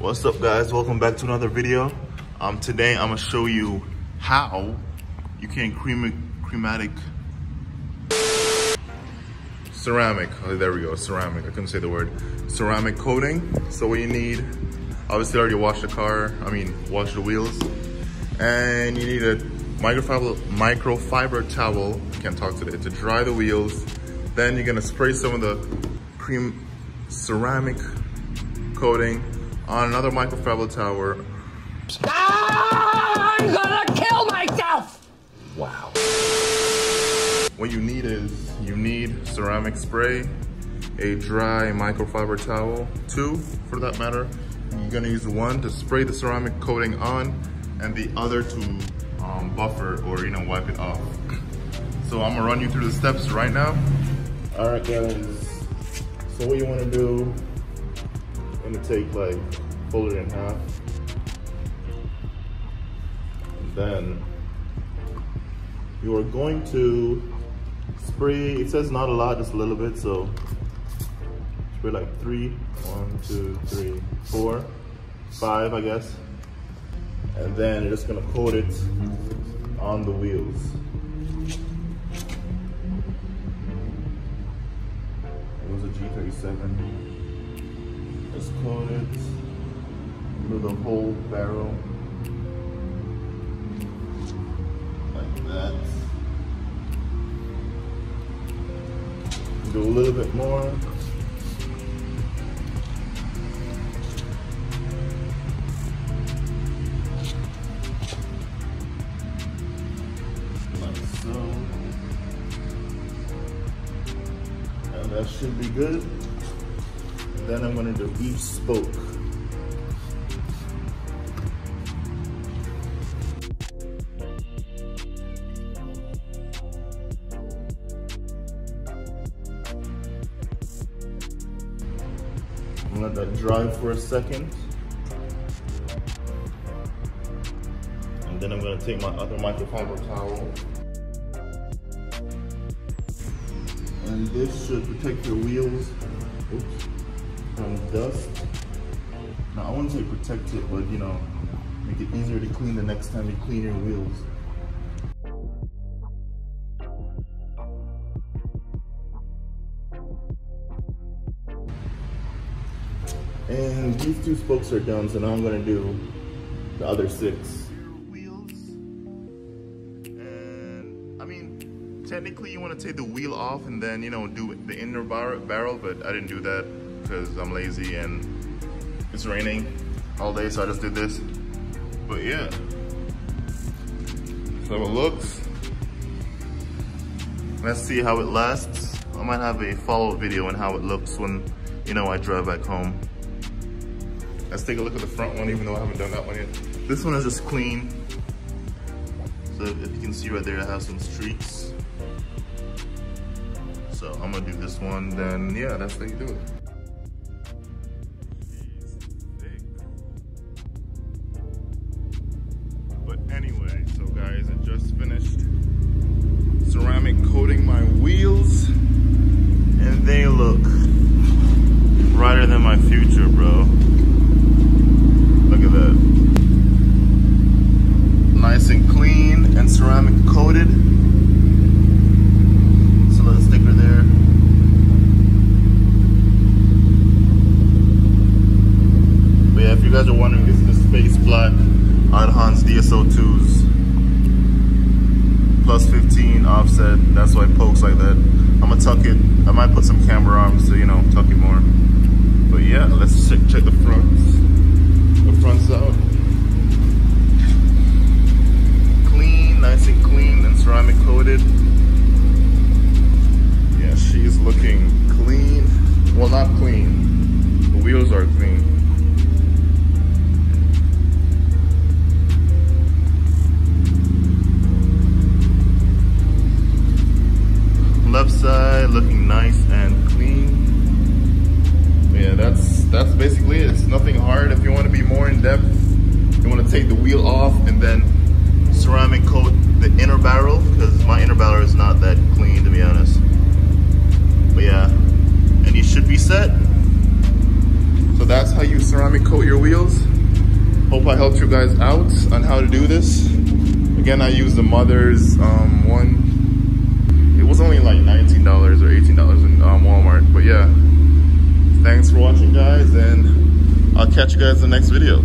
What's up guys? Welcome back to another video. Um, today I'm gonna show you how you can cream chromatic ceramic. Oh, there we go, ceramic. I couldn't say the word. Ceramic coating. So what you need, obviously already washed the car, I mean, wash the wheels. And you need a microfiber, microfiber towel, can't talk today, to dry the wheels. Then you're gonna spray some of the cream ceramic coating on another microfiber towel. Ah, I'm gonna kill myself! Wow. What you need is, you need ceramic spray, a dry microfiber towel, two for that matter. You're gonna use one to spray the ceramic coating on and the other to um, buffer or you know wipe it off. So I'm gonna run you through the steps right now. All right guys, so what you wanna do, Gonna take like, fold it in half. And then you are going to spray, it says not a lot, just a little bit, so spray like three, one, two, three, four, five, I guess. And then you're just gonna coat it on the wheels. It was a G37. Just coat it through the whole barrel. Like that. Do a little bit more. That should be good. Then I'm gonna do each spoke. I'm gonna let that dry for a second. And then I'm gonna take my other microfiber towel. And this should protect your wheels oops, from dust. Now I wouldn't say protect it, but you know, make it easier to clean the next time you clean your wheels. And these two spokes are done, so now I'm gonna do the other six. Wheels. And I mean, technically you wanna take the wheel off and then, you know, do the inner bar barrel, but I didn't do that because I'm lazy and it's raining all day, so I just did this. But yeah, so it looks. Let's see how it lasts. I might have a follow-up video on how it looks when, you know, I drive back home. Let's take a look at the front one, even though I haven't done that one yet. This one is just clean. So if you can see right there, it has some streaks. So I'm gonna do this one, then yeah, that's how you do it. Just finished ceramic coating my wheels and they look brighter than my future, bro. Look at that. Nice and clean and ceramic coated. A sticker there. But yeah, if you guys are wondering, this is the Space Black Aodhans DSO2s. Plus 15 offset, that's why it pokes like that. I'm gonna tuck it. I might put some camber arms to, you know, tuck it more. But yeah, let's check, check the fronts. The front's out. Side looking nice and clean. Yeah, that's that's basically it. It's nothing hard. If you want to be more in depth, you want to take the wheel off and then ceramic coat the inner barrel because my inner barrel is not that clean to be honest. But yeah, and you should be set. So that's how you ceramic coat your wheels. Hope I helped you guys out on how to do this. Again, I use the Mothers um, one. It was only like $19 or $18 in um, Walmart. But yeah, thanks for watching guys and I'll catch you guys in the next video.